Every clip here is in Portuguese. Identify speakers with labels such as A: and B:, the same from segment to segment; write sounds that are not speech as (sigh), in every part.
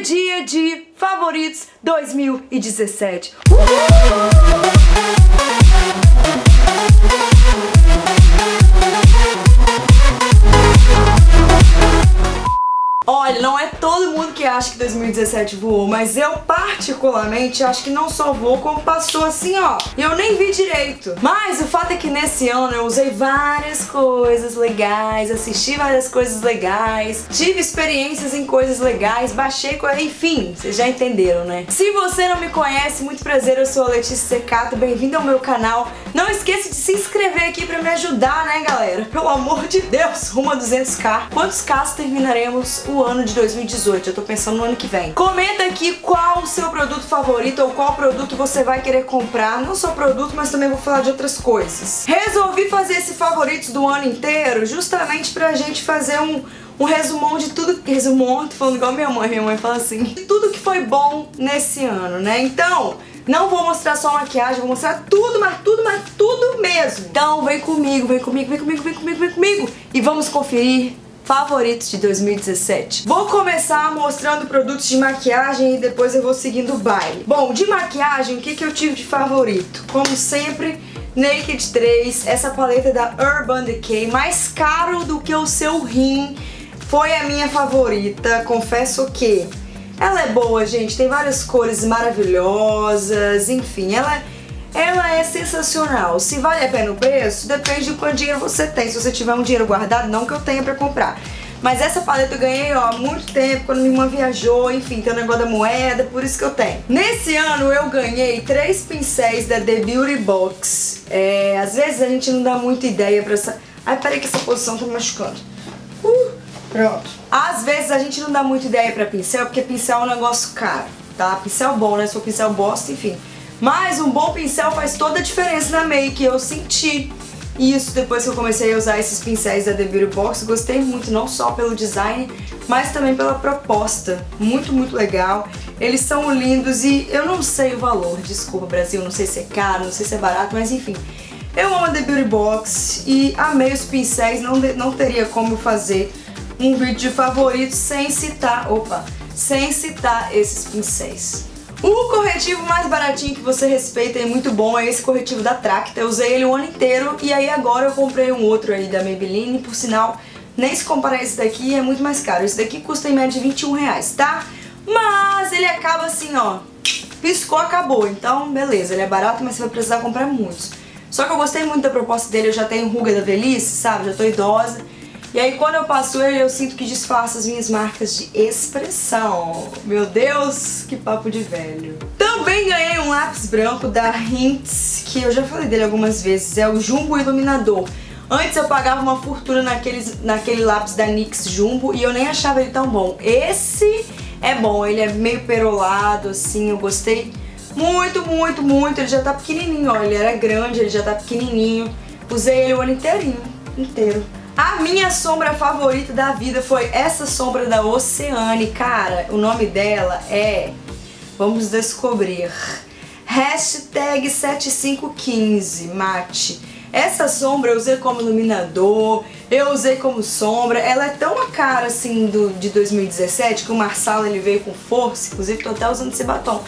A: dia de favoritos 2017. Olha, não é todo mundo que acha que 2017 voou, mas eu particularmente acho que não só voou, como passou assim, ó. E eu nem vi direito. Mas o fato é que nesse ano eu usei várias coisas legais, assisti várias coisas legais, tive experiências em coisas legais, baixei coisas, enfim, vocês já entenderam, né? Se você não me conhece, muito prazer, eu sou a Letícia Secato, bem-vindo ao meu canal. Não esqueça de se inscrever aqui pra me ajudar, né, galera? Pelo amor de Deus, rumo a 200k. Quantos Ks terminaremos o ano de 2018? Eu tô pensando no ano que vem. Comenta aqui qual o seu produto favorito ou qual produto você vai querer comprar. Não só produto, mas também vou falar de outras coisas. Resolvi fazer esse favoritos do ano inteiro justamente pra gente fazer um um resumão de tudo, resumão, tô falando igual minha mãe, minha mãe fala assim, de tudo que foi bom nesse ano, né? Então, não vou mostrar só maquiagem, vou mostrar tudo, mas tudo, mas tudo mesmo. Então, vem comigo, vem comigo, vem comigo, vem comigo, vem comigo e vamos conferir favoritos de 2017. Vou começar mostrando produtos de maquiagem e depois eu vou seguindo o baile. Bom, de maquiagem, o que, que eu tive de favorito? Como sempre, Naked 3, essa paleta da Urban Decay, mais caro do que o seu rim, foi a minha favorita. Confesso que ela é boa, gente, tem várias cores maravilhosas, enfim, ela é ela é sensacional. Se vale a pena o preço, depende de quanto dinheiro você tem. Se você tiver um dinheiro guardado, não que eu tenha pra comprar. Mas essa paleta eu ganhei ó, há muito tempo, quando minha irmã viajou, enfim, tem o negócio da moeda, por isso que eu tenho. Nesse ano eu ganhei três pincéis da The Beauty Box. É, às vezes a gente não dá muita ideia pra essa... Ai, peraí que essa posição tá machucando. Uh, pronto. Às vezes a gente não dá muita ideia pra pincel, porque pincel é um negócio caro, tá? Pincel bom, né? Se for pincel bosta, enfim. Mas um bom pincel faz toda a diferença na make, eu senti isso depois que eu comecei a usar esses pincéis da The Beauty Box. Gostei muito, não só pelo design, mas também pela proposta. Muito, muito legal. Eles são lindos e eu não sei o valor, desculpa Brasil, não sei se é caro, não sei se é barato, mas enfim. Eu amo a The Beauty Box e amei os pincéis, não, não teria como fazer um vídeo de favoritos sem citar, opa, sem citar esses pincéis. O corretivo mais baratinho que você respeita e muito bom é esse corretivo da Tracta. Eu usei ele o ano inteiro e aí agora eu comprei um outro aí da Maybelline. Por sinal, nem se comparar esse daqui é muito mais caro. Esse daqui custa em média 21 reais, tá? Mas ele acaba assim, ó, piscou, acabou. Então, beleza, ele é barato, mas você vai precisar comprar muitos. Só que eu gostei muito da proposta dele, eu já tenho ruga da velhice, sabe? Já tô idosa. E aí quando eu passo ele, eu sinto que disfarça as minhas marcas de expressão. Meu Deus, que papo de velho. Também ganhei um lápis branco da Hints, que eu já falei dele algumas vezes, é o Jumbo Iluminador. Antes eu pagava uma fortuna naqueles, naquele lápis da NYX Jumbo e eu nem achava ele tão bom. Esse é bom, ele é meio perolado, assim, eu gostei muito, muito, muito. Ele já tá pequenininho, ó, ele era grande, ele já tá pequenininho. Usei ele o ano inteirinho, inteiro. A minha sombra favorita da vida foi essa sombra da Oceane. Cara, o nome dela é... Vamos descobrir. Hashtag 7515, mate. Essa sombra eu usei como iluminador, eu usei como sombra. Ela é tão a cara assim do, de 2017 que o Marsala ele veio com força. Inclusive tô até usando esse batom.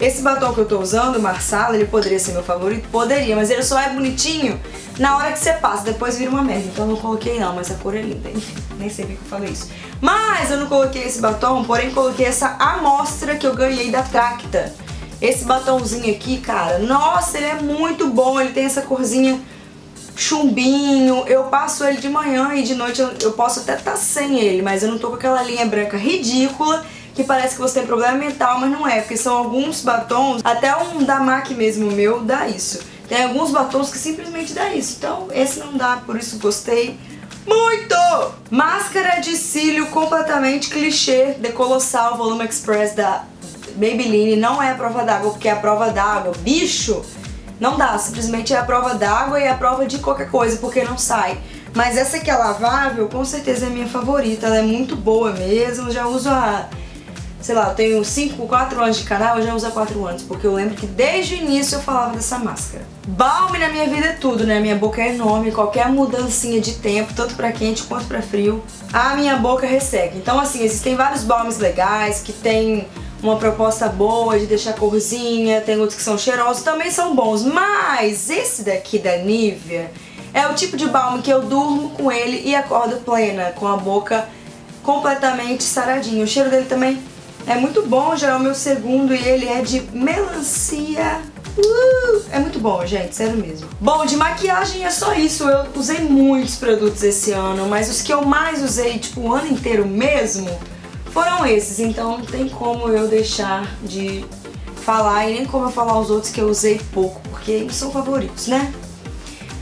A: Esse batom que eu tô usando, o Marsala, ele poderia ser meu favorito? Poderia, mas ele só é bonitinho na hora que você passa, depois vira uma merda. Então eu não coloquei não, mas a cor é linda. Enfim, nem sei bem que eu falei isso. Mas eu não coloquei esse batom, porém coloquei essa amostra que eu ganhei da Tracta. Esse batomzinho aqui, cara, nossa, ele é muito bom. Ele tem essa corzinha chumbinho. Eu passo ele de manhã e de noite eu, eu posso até estar tá sem ele, mas eu não tô com aquela linha branca ridícula que parece que você tem problema mental, mas não é, porque são alguns batons, até um da MAC mesmo meu dá isso. Tem alguns batons que simplesmente dá isso, então esse não dá, por isso gostei muito! Máscara de cílio completamente clichê, de Colossal Volume Express da Maybelline, não é a prova d'água, porque é a prova d'água, bicho, não dá, simplesmente é a prova d'água e a prova de qualquer coisa, porque não sai. Mas essa aqui é lavável, com certeza é minha favorita, ela é muito boa mesmo, já uso a sei lá, eu tenho 5, 4 anos de canal, eu já uso há 4 anos, porque eu lembro que desde o início eu falava dessa máscara. Balme na minha vida é tudo, né? Minha boca é enorme, qualquer mudancinha de tempo, tanto pra quente quanto pra frio, a minha boca resseca. Então assim, existem vários balmes legais que tem uma proposta boa de deixar corzinha, tem outros que são cheirosos, também são bons, mas esse daqui da Nivea é o tipo de balme que eu durmo com ele e acordo plena, com a boca completamente saradinha. O cheiro dele também é muito bom, já é o meu segundo e ele é de melancia. Uh, é muito bom, gente, sério mesmo. Bom, de maquiagem é só isso. Eu usei muitos produtos esse ano, mas os que eu mais usei, tipo, o ano inteiro mesmo, foram esses. Então não tem como eu deixar de falar e nem como eu falar os outros que eu usei pouco, porque eles são favoritos, né?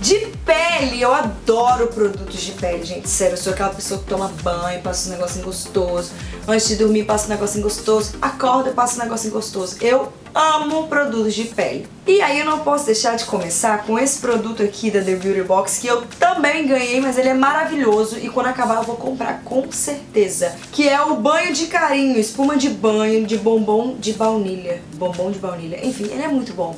A: De pele, eu adoro produtos de pele, gente. Sério, eu sou aquela pessoa que toma banho, passa um negocinho gostoso. Antes de dormir, passa um negocinho gostoso. Acorda, passa um negocinho gostoso. Eu amo produtos de pele. E aí eu não posso deixar de começar com esse produto aqui da The Beauty Box, que eu também ganhei, mas ele é maravilhoso e quando acabar eu vou comprar com certeza. Que é o banho de carinho, espuma de banho de bombom de baunilha. Bombom de baunilha. Enfim, ele é muito bom.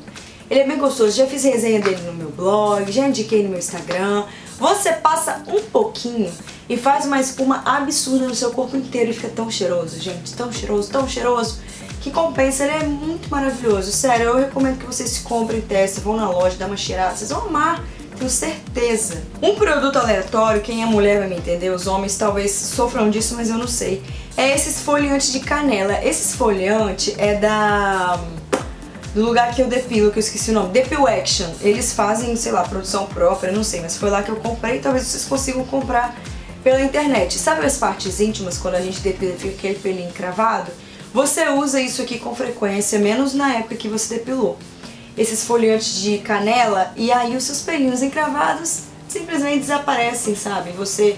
A: Ele é bem gostoso, já fiz resenha dele no meu blog, já indiquei no meu Instagram. Você passa um pouquinho e faz uma espuma absurda no seu corpo inteiro e fica tão cheiroso, gente, tão cheiroso, tão cheiroso, que compensa, ele é muito maravilhoso. Sério, eu recomendo que vocês comprem, testem, vão na loja, dá uma cheirada, vocês vão amar. Tenho certeza. Um produto aleatório, quem é mulher vai me entender, os homens talvez sofram disso, mas eu não sei. É esse esfoliante de canela. Esse esfoliante é da do lugar que eu depilo, que eu esqueci o nome, Depil Action. Eles fazem, sei lá, produção própria, não sei, mas foi lá que eu comprei, talvez vocês consigam comprar pela internet. Sabe as partes íntimas, quando a gente depila fica aquele pelinho cravado? Você usa isso aqui com frequência, menos na época que você depilou. Esses esfoliante de canela, e aí os seus pelinhos encravados simplesmente desaparecem, sabe? Você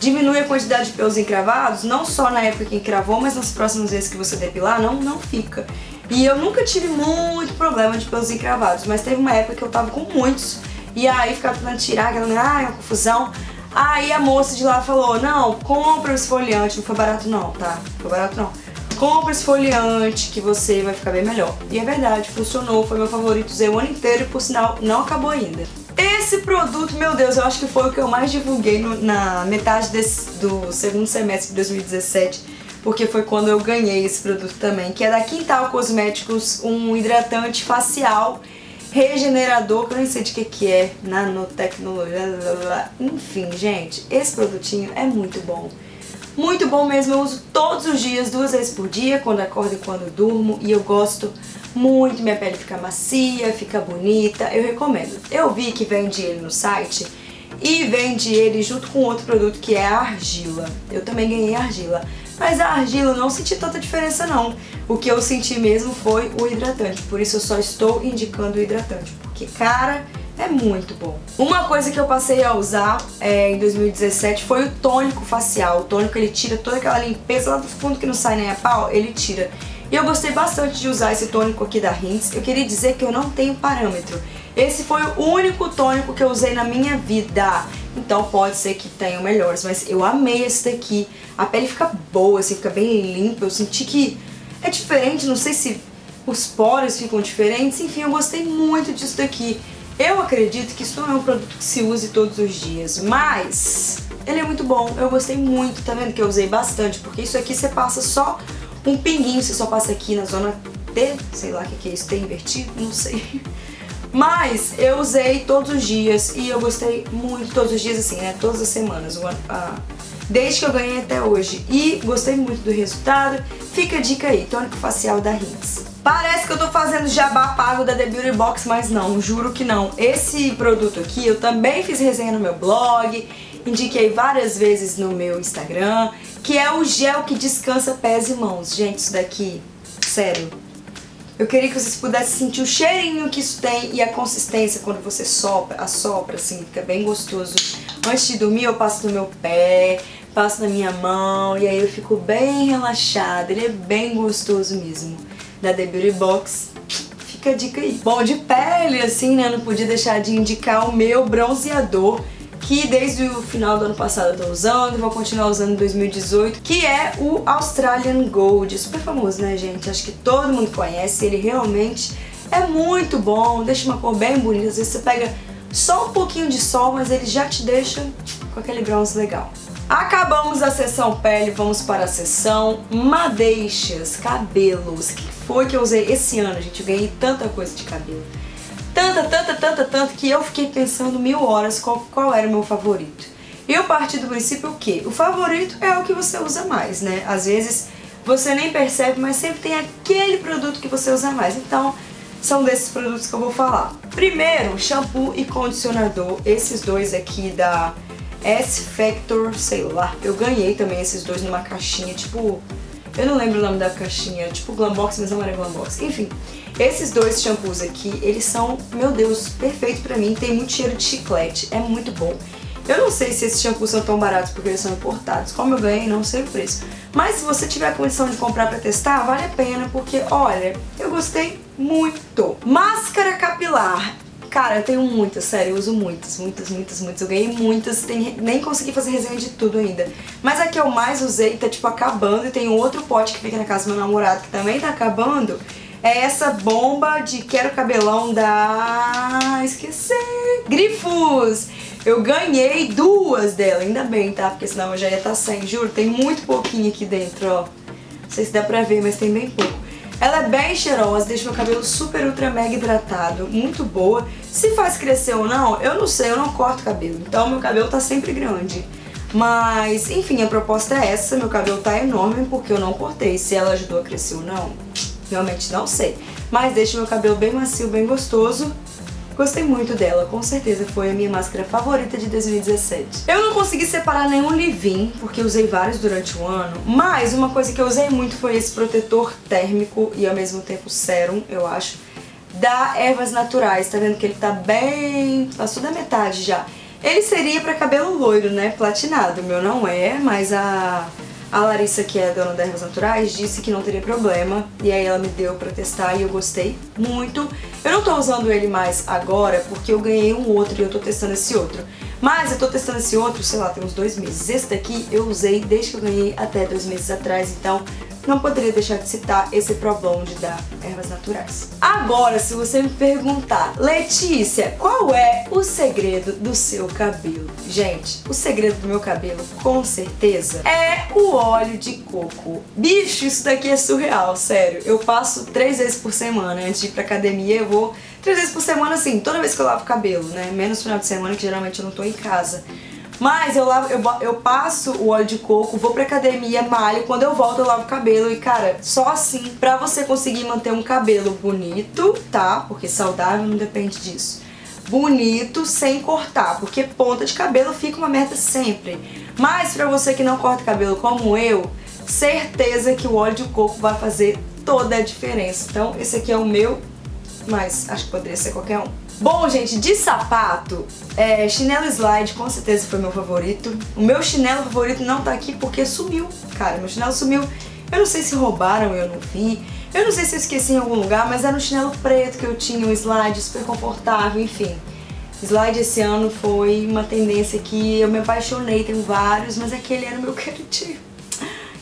A: diminui a quantidade de pelos encravados, não só na época que encravou, mas nas próximas vezes que você depilar, não, não fica. E eu nunca tive muito problema de pelos encravados, mas teve uma época que eu tava com muitos, e aí ficava tentando tirar, aquela, ah, uma confusão. Aí a moça de lá falou, não, compra o esfoliante, não foi barato não, tá? Não foi barato não. Compra esfoliante que você vai ficar bem melhor. E é verdade, funcionou, foi meu favorito, usei o ano inteiro e por sinal não acabou ainda. Esse produto, meu Deus, eu acho que foi o que eu mais divulguei no, na metade desse, do segundo semestre de 2017 porque foi quando eu ganhei esse produto também, que é da Quintal Cosméticos, um hidratante facial regenerador, que eu nem sei de que que é, nanotecnologia, enfim, gente, esse produtinho é muito bom. Muito bom mesmo, eu uso todos os dias, duas vezes por dia, quando acordo e quando durmo, e eu gosto muito, minha pele fica macia, fica bonita, eu recomendo. Eu vi que vende ele no site e vende ele junto com outro produto que é a argila. Eu também ganhei argila. Mas a argila eu não senti tanta diferença não. O que eu senti mesmo foi o hidratante, por isso eu só estou indicando o hidratante, porque cara, é muito bom. Uma coisa que eu passei a usar é, em 2017 foi o tônico facial. O tônico ele tira toda aquela limpeza lá do fundo que não sai nem a pau, ele tira. E eu gostei bastante de usar esse tônico aqui da Hints. Eu queria dizer que eu não tenho parâmetro. Esse foi o único tônico que eu usei na minha vida. Então pode ser que tenham melhores, mas eu amei esse daqui. A pele fica boa, assim, fica bem limpa. Eu senti que é diferente, não sei se os poros ficam diferentes. Enfim, eu gostei muito disso daqui. Eu acredito que isso não é um produto que se use todos os dias, mas ele é muito bom. Eu gostei muito, tá vendo que eu usei bastante, porque isso aqui você passa só um pinguinho, você só passa aqui na zona T, sei lá o que, que é isso, T invertido, não sei. (laughs) Mas eu usei todos os dias e eu gostei muito, todos os dias assim, né? Todas as semanas, desde que eu ganhei até hoje. E gostei muito do resultado. Fica a dica aí, tônico facial da Rins. Parece que eu tô fazendo jabá pago da The Beauty Box, mas não, juro que não. Esse produto aqui eu também fiz resenha no meu blog, indiquei várias vezes no meu Instagram, que é o gel que descansa pés e mãos. Gente, isso daqui, sério, eu queria que vocês pudessem sentir o cheirinho que isso tem e a consistência quando você sopra, assopra, assim, fica bem gostoso. Antes de dormir eu passo no meu pé, passo na minha mão e aí eu fico bem relaxada. Ele é bem gostoso mesmo. Da The Beauty Box, fica a dica aí. Bom, de pele, assim, né, não podia deixar de indicar o meu bronzeador que desde o final do ano passado eu tô usando e vou continuar usando em 2018, que é o Australian Gold. Super famoso, né, gente? Acho que todo mundo conhece, ele realmente é muito bom, deixa uma cor bem bonita. Às vezes você pega só um pouquinho de sol, mas ele já te deixa com aquele bronze legal. Acabamos a sessão pele, vamos para a sessão madeixas, cabelos. O que foi que eu usei esse ano, gente? Eu ganhei tanta coisa de cabelo. Tanta, tanta, tanta, tanta que eu fiquei pensando mil horas qual, qual era o meu favorito. Eu parti do princípio que o favorito é o que você usa mais, né? Às vezes você nem percebe, mas sempre tem aquele produto que você usa mais. Então, são desses produtos que eu vou falar. Primeiro, shampoo e condicionador. Esses dois aqui da S-Factor, sei lá. Eu ganhei também esses dois numa caixinha, tipo... Eu não lembro o nome da caixinha, tipo Glambox, mas não era Glambox. Enfim, esses dois shampoos aqui, eles são, meu Deus, perfeito pra mim. Tem muito cheiro de chiclete, é muito bom. Eu não sei se esses shampoos são tão baratos porque eles são importados. Como eu ganhei, não sei o preço. Mas se você tiver a condição de comprar pra testar, vale a pena, porque, olha, eu gostei muito. Máscara capilar. Cara, eu tenho muitas, sério, eu uso muitas, muitas, muitas, muitas. Eu ganhei muitas, tem, nem consegui fazer resenha de tudo ainda. Mas a que eu mais usei tá, tipo, acabando. E tem outro pote que fica na casa do meu namorado que também tá acabando. É essa bomba de quero cabelão da... esqueci... Grifos! Eu ganhei duas dela, ainda bem, tá? Porque senão eu já ia estar tá sem, juro. Tem muito pouquinho aqui dentro, ó. Não sei se dá pra ver, mas tem bem pouco. Ela é bem cheirosa, deixa meu cabelo super ultra mega hidratado, muito boa. Se faz crescer ou não, eu não sei, eu não corto cabelo. Então meu cabelo tá sempre grande. Mas, enfim, a proposta é essa. Meu cabelo tá enorme porque eu não cortei. Se ela ajudou a crescer ou não, realmente não sei. Mas deixa meu cabelo bem macio, bem gostoso. Gostei muito dela, com certeza foi a minha máscara favorita de 2017. Eu não consegui separar nenhum leave-in, porque usei vários durante o ano, mas uma coisa que eu usei muito foi esse protetor térmico e ao mesmo tempo sérum, eu acho, da Ervas Naturais. Tá vendo que ele tá bem... passou da metade já. Ele seria pra cabelo loiro, né, platinado. O meu não é, mas a a Larissa, que é dona da Ervas Naturais, disse que não teria problema e aí ela me deu pra testar e eu gostei muito. Eu não tô usando ele mais agora porque eu ganhei um outro e eu tô testando esse outro. Mas eu tô testando esse outro, sei lá, tem uns dois meses. Esse daqui eu usei desde que eu ganhei até dois meses atrás, então não poderia deixar de citar esse Pro Blonde da Ervas Naturais. Agora, se você me perguntar, Letícia, qual é o segredo do seu cabelo? Gente, o segredo do meu cabelo, com certeza, é o óleo de coco. Bicho, isso daqui é surreal, sério. Eu passo três vezes por semana, antes de ir pra academia, eu vou três vezes por semana, assim, toda vez que eu lavo o cabelo, né? Menos final de semana, que geralmente eu não tô em casa. Mas eu, lavo, eu, eu passo o óleo de coco, vou pra academia, malho, quando eu volto eu lavo o cabelo. E, cara, só assim, pra você conseguir manter um cabelo bonito, tá? Porque saudável não depende disso. Bonito, sem cortar, porque ponta de cabelo fica uma merda sempre. Mas pra você que não corta cabelo como eu, certeza que o óleo de coco vai fazer toda a diferença. Então, esse aqui é o meu, mas acho que poderia ser qualquer um. Bom, gente, de sapato, é, chinelo slide com certeza foi meu favorito. O meu chinelo favorito não tá aqui porque sumiu. Cara, meu chinelo sumiu. Eu não sei se roubaram, eu não vi. Eu não sei se eu esqueci em algum lugar, mas era um chinelo preto que eu tinha, um slide super confortável, enfim. Slide esse ano foi uma tendência que eu me apaixonei, tenho vários, mas aquele era o meu (laughs) queridinho.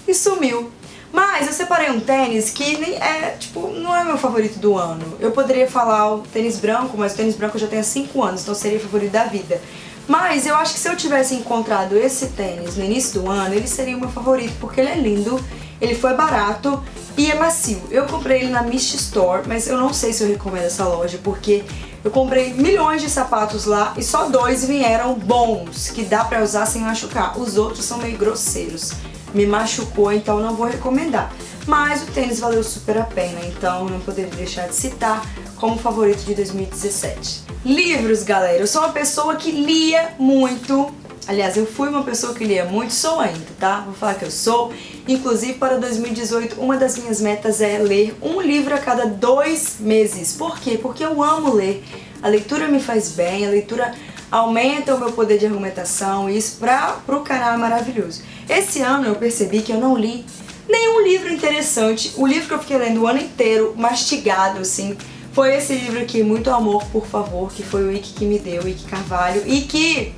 A: E sumiu. Mas eu separei um tênis que nem é, tipo, não é meu favorito do ano. Eu poderia falar o tênis branco, mas o tênis branco eu já tenho há 5 anos, então seria o favorito da vida. Mas eu acho que se eu tivesse encontrado esse tênis no início do ano, ele seria o meu favorito, porque ele é lindo, ele foi barato e é macio. Eu comprei ele na Mist Store, mas eu não sei se eu recomendo essa loja, porque eu comprei milhões de sapatos lá e só dois vieram bons, que dá pra usar sem machucar. Os outros são meio grosseiros me machucou, então não vou recomendar. Mas o tênis valeu super a pena, então não poderia deixar de citar como favorito de 2017. Livros, galera. Eu sou uma pessoa que lia muito. Aliás, eu fui uma pessoa que lia muito, sou ainda, tá? Vou falar que eu sou. Inclusive, para 2018, uma das minhas metas é ler um livro a cada dois meses. Por quê? Porque eu amo ler. A leitura me faz bem, a leitura aumenta o meu poder de argumentação e isso para o canal é maravilhoso. Esse ano eu percebi que eu não li nenhum livro interessante. O livro que eu fiquei lendo o ano inteiro, mastigado assim, foi esse livro aqui, Muito Amor, por favor, que foi o Ike que me deu, Ike Carvalho, e que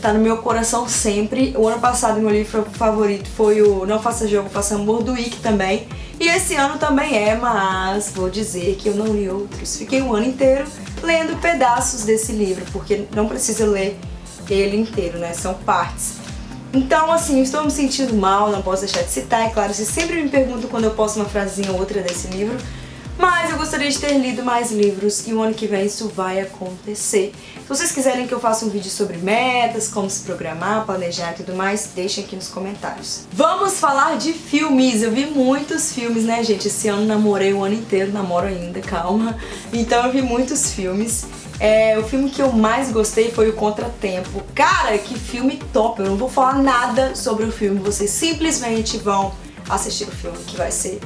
A: tá no meu coração sempre. O ano passado meu livro favorito foi o Não Faça Jogo, Faça Amor do Wick também. E esse ano também é, mas vou dizer que eu não li outros. Fiquei um ano inteiro lendo pedaços desse livro, porque não precisa ler ele inteiro, né? São partes. Então, assim, estou me sentindo mal, não posso deixar de citar. É claro, vocês sempre me perguntam quando eu posto uma frasinha ou outra desse livro. Mas eu gostaria de ter lido mais livros e o ano que vem isso vai acontecer. Se vocês quiserem que eu faça um vídeo sobre metas, como se programar, planejar e tudo mais, deixem aqui nos comentários. Vamos falar de filmes. Eu vi muitos filmes, né, gente? Esse ano namorei o ano inteiro, namoro ainda, calma. Então eu vi muitos filmes. É, o filme que eu mais gostei foi o Contratempo. Cara, que filme top! Eu não vou falar nada sobre o filme, vocês simplesmente vão assistir o filme, que vai ser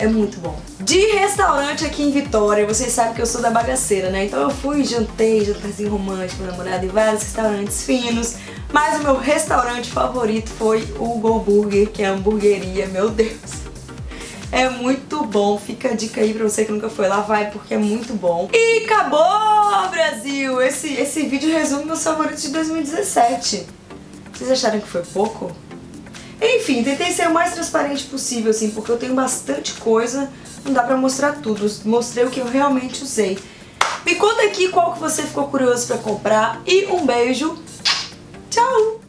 A: é muito bom. De restaurante aqui em Vitória, vocês sabem que eu sou da bagaceira, né? Então eu fui, jantei, jantarzinho romântico, namorado em vários restaurantes finos. Mas o meu restaurante favorito foi o Go Burger, que é a hamburgueria, meu Deus. É muito bom, fica a dica aí pra você que nunca foi lá, vai porque é muito bom. E acabou, Brasil! Esse, esse vídeo resume meus favoritos de 2017. Vocês acharam que foi pouco? Enfim, tentei ser o mais transparente possível, assim, porque eu tenho bastante coisa, não dá pra mostrar tudo. Mostrei o que eu realmente usei. Me conta aqui qual que você ficou curioso pra comprar e um beijo. Tchau!